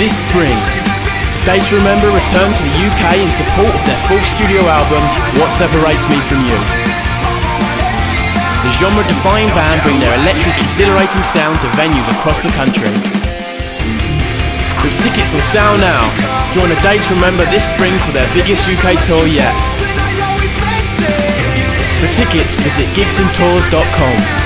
This spring, Day to Remember return to the UK in support of their fourth studio album, What Separates Me From You. The genre-defying band bring their electric, exhilarating sound to venues across the country. With tickets for sale now, join a Day to Remember this spring for their biggest UK tour yet. For tickets, visit gigsandtours.com.